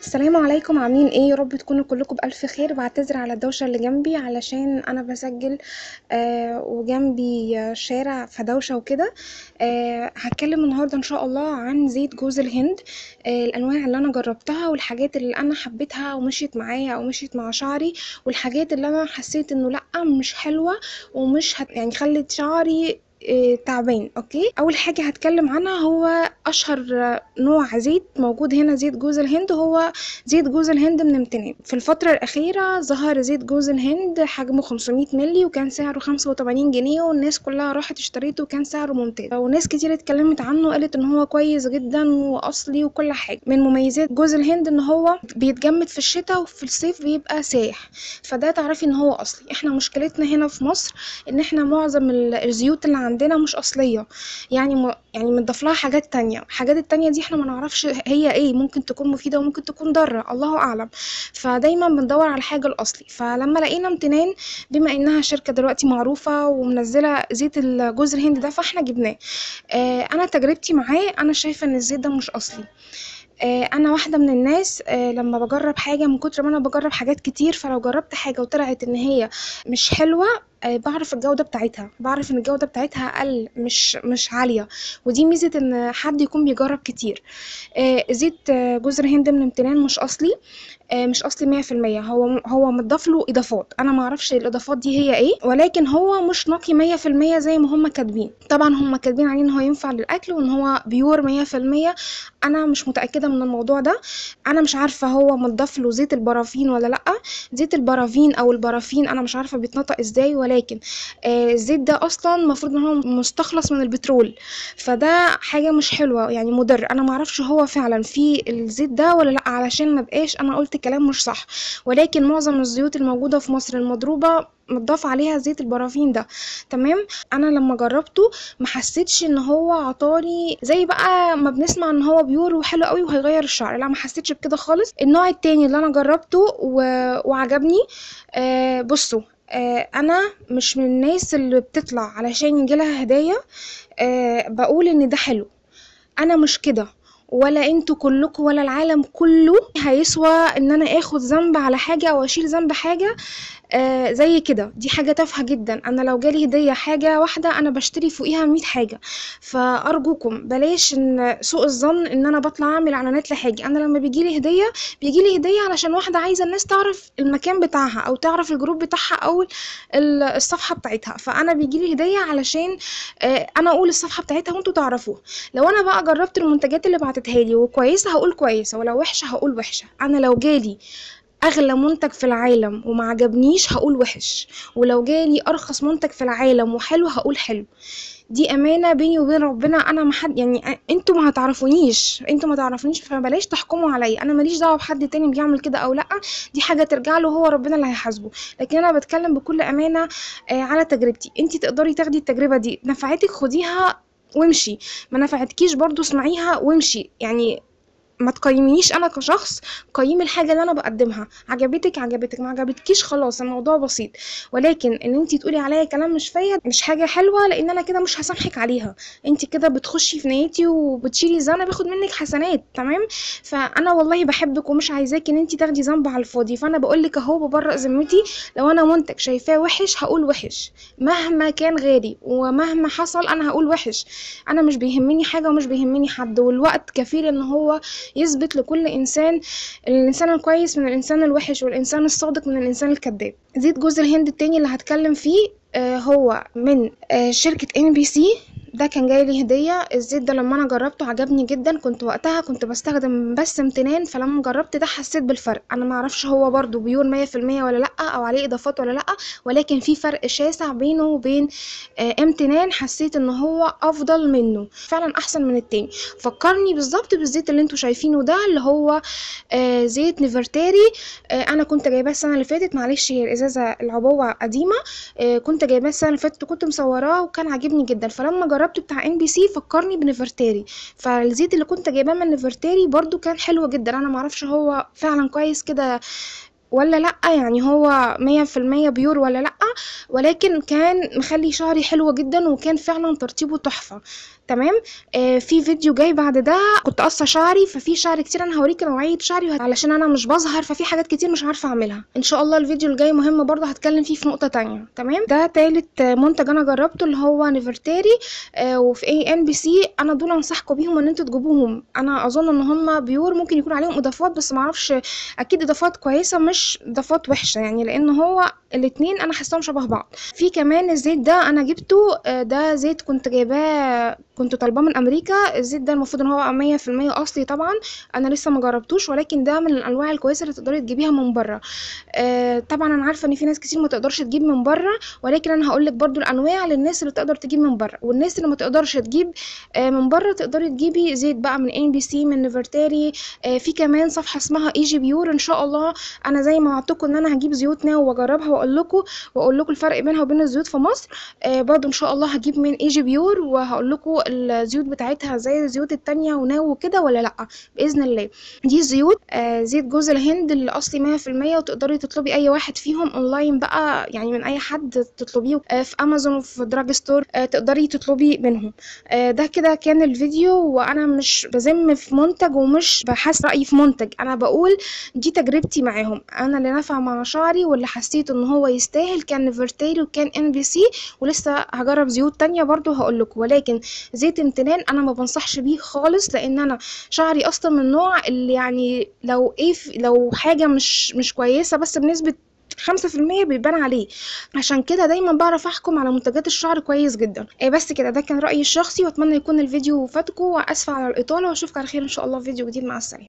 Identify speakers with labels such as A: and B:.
A: السلام عليكم عاملين إيه؟ يا رب تكونوا كلكم بألف خير. بعتذر على الدوشة اللي جنبي علشان أنا بسجل آه وجنبي شارع فدوشة وكده. آه هتكلم النهاردة إن شاء الله عن زيت جوز الهند آه الأنواع اللي أنا جربتها والحاجات اللي أنا حبيتها ومشيت معايا أو مشيت مع شعري والحاجات اللي أنا حسيت إنه لأ مش حلوة ومش هت يعني خلت شعري تعبان أوكي؟ أول حاجة هتكلم عنها هو أشهر نوع زيت موجود هنا زيت جوز الهند هو زيت جوز الهند من امتنان. في الفترة الأخيرة ظهر زيت جوز الهند حجمه 500 ملي وكان سعره 85 جنيه والناس كلها راحت اشتريته وكان سعره ممتاز. وناس كتير اتكلمت عنه قالت إن هو كويس جدا وأصلي وكل حاجة. من مميزات جوز الهند إن هو بيتجمد في الشتاء وفي الصيف بيبقى سايح فده تعرفي إن هو أصلي. إحنا مشكلتنا هنا في مصر إن إحنا معظم ال- الزيوت اللي عندنا مش أصلية. يعني م... يعني متضاف لها حاجات تانية. الحاجات التانية دي إحنا ما نعرفش هي إيه ممكن تكون مفيدة وممكن تكون ضارة. الله أعلم. فدايما بندور على الحاجة الأصلي. فلما لقينا امتنان بما إنها شركة دلوقتي معروفة ومنزلة زيت الجوز الهند ده فإحنا جبناه. آه أنا تجربتي معاه أنا شايفة إن الزيت ده مش أصلي. آه، أنا واحدة من الناس آه، لما بجرب حاجة من كتر ما أنا بجرب حاجات كتير فلو جربت حاجة وطلعت إن هي مش حلوة آه، بعرف الجودة بتاعتها. بعرف إن الجودة بتاعتها أقل مش مش عالية. ودي ميزة إن حد يكون بيجرب كتير. آه، زيت آه، جزر هند من امتنان مش أصلي مش أصلي مية في المية. هو هو متضاف له إضافات. أنا ما أعرفش الإضافات دي هي إيه ولكن هو مش نقي مية في المية زي ما هم كاتبين. طبعا هم كاتبين عليه إن هو ينفع للأكل وإن هو بيور مية في المية. أنا مش متأكدة من الموضوع ده. أنا مش عارفة هو متضاف له زيت البرافين ولا لأ. زيت البرافين أو البرافين أنا مش عارفة بيتنطق إزاي ولكن آه الزيت ده أصلا المفروض إن هو مستخلص من البترول فده حاجة مش حلوة يعني مضر. أنا ما أعرفش هو فعلا في الزيت ده ولا لأ علشان ما بقاش أنا قلت كلام مش صح. ولكن معظم الزيوت الموجودة في مصر المضروبة متضاف عليها زيت البرافين ده. تمام؟ أنا لما جربته ما حسيتش إن هو عطاني زي بقى ما بنسمع إن هو بيور وحلو قوي وهيغير الشعر. لأ ما حسيتش بكده خالص. النوع التاني اللي أنا جربته و... وعجبني آه بصوا آه أنا مش من الناس اللي بتطلع علشان يجيلها هدايا. آه بقول إن ده حلو. أنا مش كده. ولا أنتوا كلكم ولا العالم كله هيسوى إن أنا آخد ذنب على حاجة أو أشيل ذنب حاجة. آه زي كده. دي حاجة تافهة جدا. أنا لو جالي هدية حاجة واحدة أنا بشتري فوقيها 100 حاجة. فأرجوكم بلاش إن سوء الظن إن أنا بطلع أعمل إعلانات لحاجة. أنا لما بيجيلي هدية بيجيلي هدية علشان واحدة عايزة الناس تعرف المكان بتاعها أو تعرف الجروب بتاعها أو ال- الصفحة بتاعتها. فأنا بيجيلي هدية علشان آه أنا أقول الصفحة بتاعتها وأنتوا تعرفوها. لو أنا بقى جربت المنتجات اللي بعتتها لي وكويسة هقول كويسة ولو وحشة هقول وحشة. أنا لو جالي أغلى منتج في العالم وما عجبنيش هقول وحش. ولو جالي أرخص منتج في العالم وحلو هقول حلو. دي أمانة بيني وبين ربنا أنا ما حد يعني أنتوا ما هتعرفونيش. أنتوا ما تعرفونيش فبلاش تحكموا عليا. أنا ماليش دعوة بحد تاني بيعمل كده أو لأ. دي حاجة ترجع له هو ربنا اللي هيحاسبه. لكن أنا بتكلم بكل أمانة آه، على تجربتي. انت تقدري تاخدي التجربة دي. نفعتك خديها وامشي. ما نفعتكيش برضو اسمعيها وامشي. يعني ما تقيمينيش أنا كشخص قيمي الحاجة اللي أنا بقدمها. عجبتك عجبتك. ما عجبتكيش خلاص الموضوع بسيط. ولكن إن انت تقولي عليا كلام مش فيا مش حاجة حلوة لأن أنا كده مش هسامحك عليها. انت كده بتخشي في نيتي وبتشيلي ذنب باخد منك حسنات تمام؟ فأنا والله بحبك ومش عايزاكي إن انت تاخدي ذنب على الفاضي. فأنا بقول لك أهو ببرأ ذمتي لو أنا منتج شايفاه وحش هقول وحش. مهما كان غالي ومهما حصل أنا هقول وحش. أنا مش بيهمني حاجة ومش بيهمني حد والوقت كفيل إن هو يثبت لكل إنسان الإنسان الكويس من الإنسان الوحش والإنسان الصادق من الإنسان الكذاب. زيت جوز الهند التاني اللي هتكلم فيه آه، هو من آه، شركة ام بي سي ده كان جاي لي هدية. الزيت ده لما أنا جربته عجبني جدا. كنت وقتها كنت بستخدم بس امتنان فلما جربت ده حسيت بالفرق. أنا ما أعرفش هو برضو بيور مية في المية ولا لأ أو عليه إضافات ولا لأ ولكن في فرق شاسع بينه وبين آه، امتنان حسيت إن هو أفضل منه. فعلا أحسن من التاني. فكرني بالظبط بالزيت اللي أنتوا شايفينه ده اللي هو آه زيت نيفرتاري آه أنا كنت جايباه السنة اللي فاتت. معلش هي الإزازة العبوة قديمة. كنت جايباه السنة اللي فاتت وكنت مصوراه وكان عاجبني جدا. فلما جربته بتاع NBC فكرني بنيفرتاري. فالزيت اللي كنت جايباه من نيفرتاري برضو كان حلو جدا. أنا معرفش هو فعلا كويس كده ولا لأ يعني هو مية في المية pure ولا لأ ولكن كان مخلي شعري حلو جدا وكان فعلا ترطيبه تحفة. تمام؟ آه في فيديو جاي بعد ده. كنت قصه شعري ففي شعر كتير أنا هوريك نوعيه شعري علشان أنا مش بظهر ففي حاجات كتير مش عارفة أعملها. إن شاء الله الفيديو الجاي مهم برضه هتكلم فيه في نقطة تانية. تمام؟ ده تالت منتج أنا جربته اللي هو نيفرتاري آه وفي اي NBC أنا دول أنصحكم بيهم إن أنتوا تجيبوهم. أنا أظن إن هم pure ممكن يكون عليهم إضافات بس معرفش أكيد إضافات كويسة مش إضافات وحشة يعني لأن هو الاتنين أنا حاساهم شبه بعض. في كمان الزيت ده أنا جبته آه، ده زيت كنت جايباه كنت طالباه من أمريكا الزيت ده المفروض إن هو مية في المية أصلي طبعا أنا لسه ما جربتوش ولكن ده من الأنواع الكويسة اللي تقدري تجيبيها من بره آه، طبعا أنا عارفة إن في ناس كتير ما تقدرش تجيب من بره ولكن أنا هقول لك برضو الأنواع للناس اللي تقدر تجيب من بره والناس اللي ما تقدرش تجيب آه، من بره تقدري تجيبي زيت بقى من NBC من نيفرتاري آه، في كمان صفحة اسمها EG Pure إن شاء الله. أنا زي ما وعدتكم إن أنا هجيب زيوت NOW وأجربها وأقول لكم وأقول لكم الفرق بينها وبين الزيوت في مصر. آه، برضو إن شاء الله هجيب من EG Pure وهقول لكم الزيوت بتاعتها زي الزيوت التانية و NOW وكده ولا لأ؟ بإذن الله. دي زيوت آه، زيت جوز الهند اللي أصلي مية في المية وتقدري تطلبي أي واحد فيهم أونلاين بقى يعني من أي حد تطلبيه آه، في أمازون وفي drugstore آه، تقدري تطلبي منهم. آه، ده كده كان الفيديو وأنا مش بذم في منتج ومش بحس رأيي في منتج. أنا بقول دي تجربتي معاهم. أنا اللي نفع مع شعري واللي حسيت إن هو يستاهل كان نيفرتاري وكان NBC ولسه هجرب زيوت تانية برضو هقول لكم ولكن زيت امتنان أنا ما بنصحش بيه خالص لأن أنا شعري أصلا من النوع اللي يعني لو إيه لو حاجة مش مش كويسة بس بنسبة خمسة في المية بيبان عليه. عشان كده دايما بعرف أحكم على منتجات الشعر كويس جدا. إيه بس كده ده كان رأيي الشخصي وأتمنى يكون الفيديو فاتكم وأسفة على الإطالة واشوفك على خير إن شاء الله في فيديو جديد. مع السلامة.